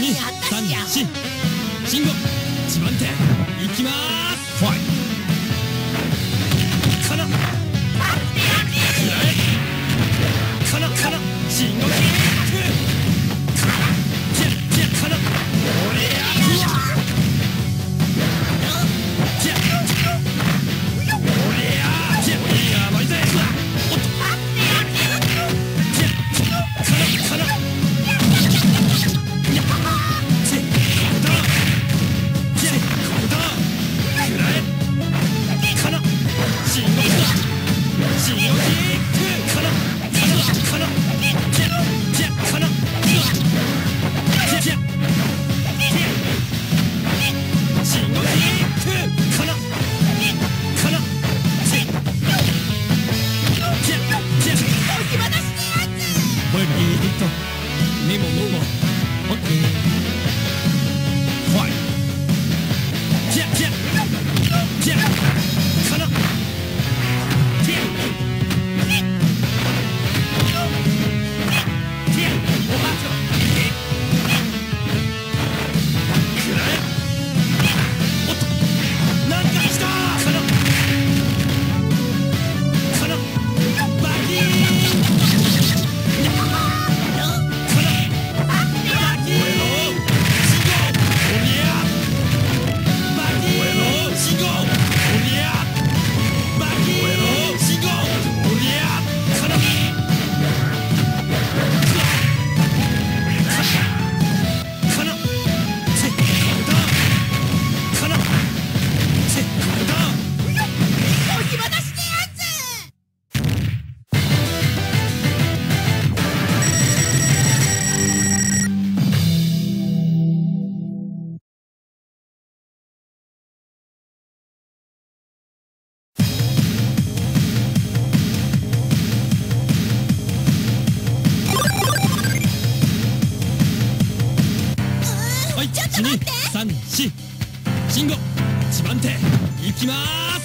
123信号1番手。慎吾自慢手いきまーす。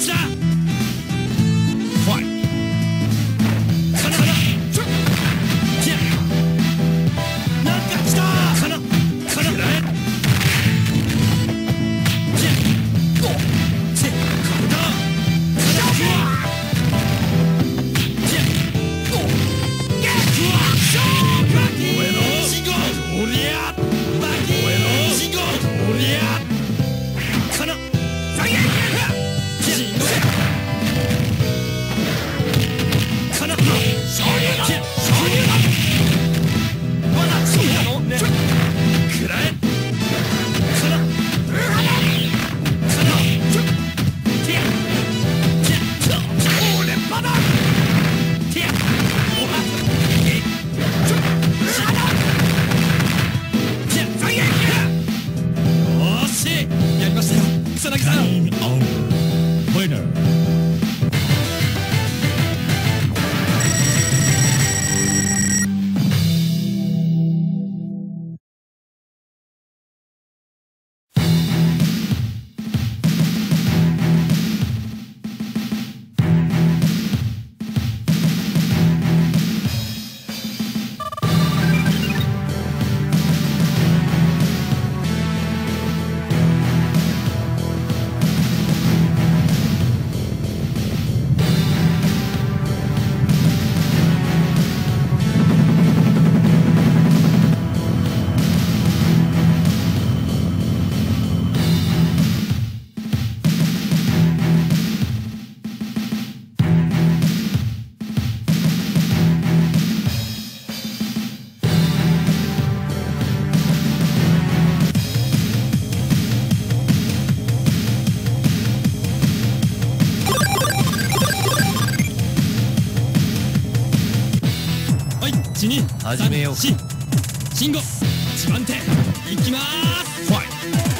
Walter! 始めようか。慎吾一番手。いきまーす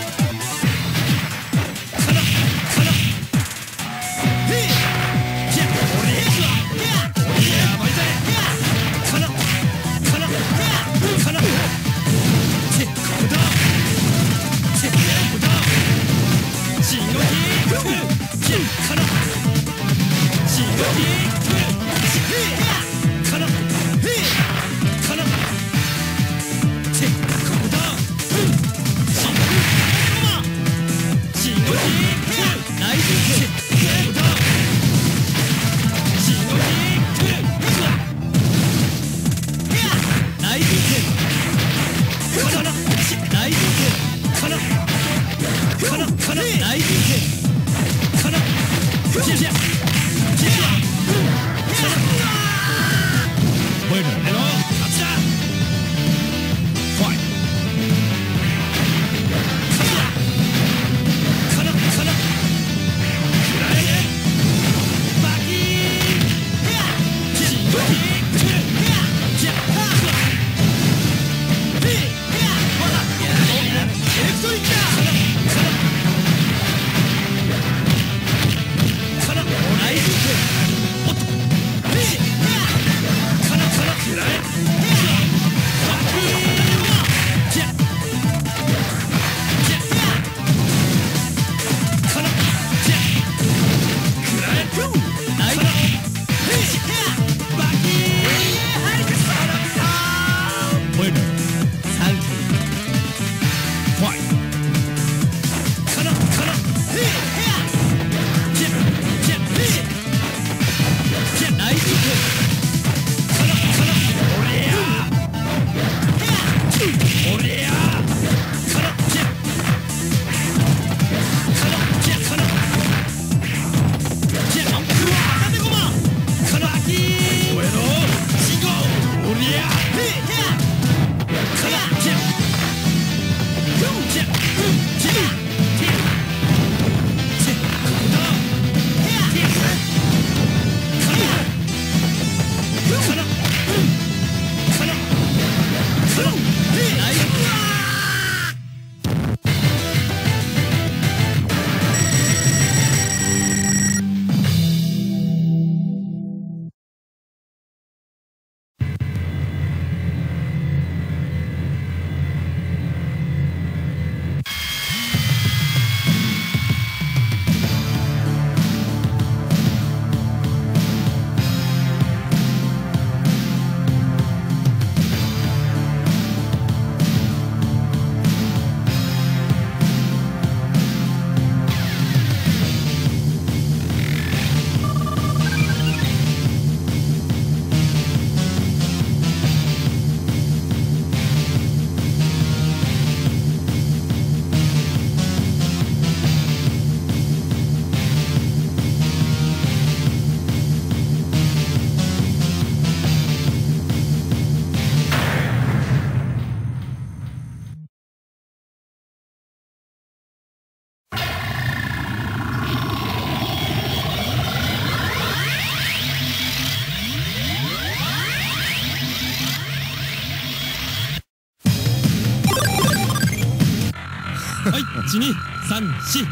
1234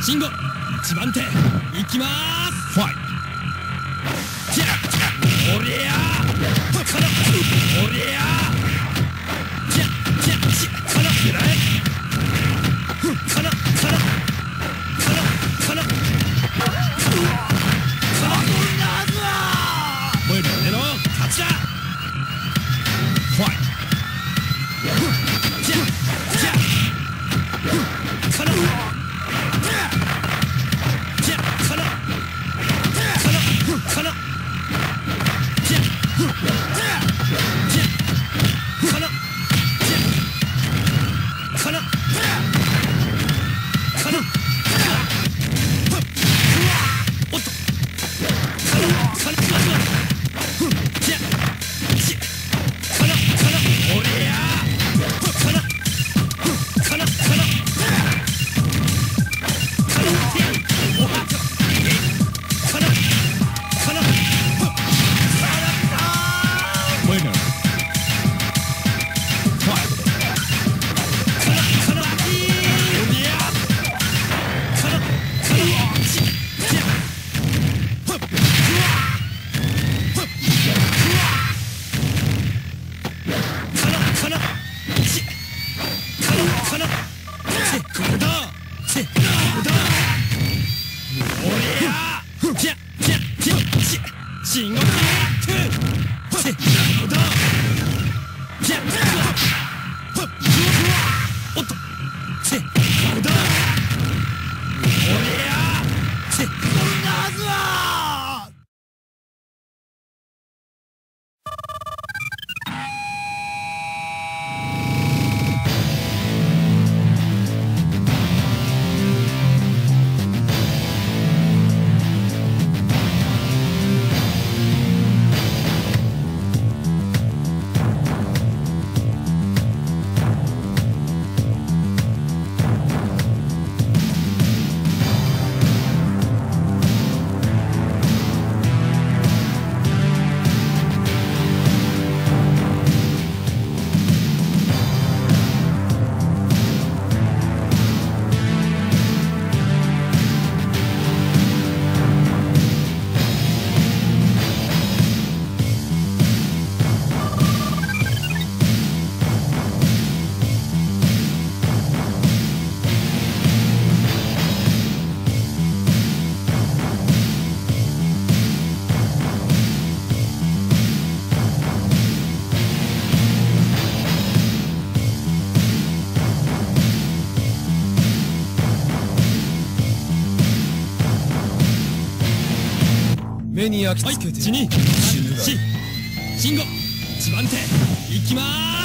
慎吾一番手。いきまーす。ファイティラおりゃ。ーこのおりゃ。ーティラティラこに焼き付けて、はい、死ぬ信号一番手いきます。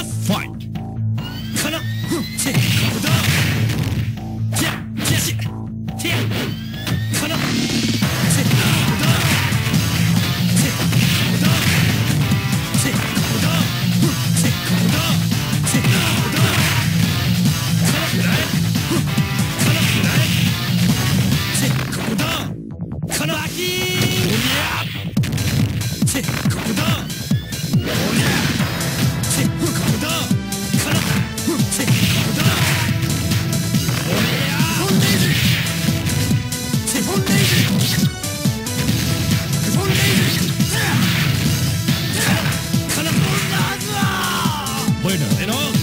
Bueno, pero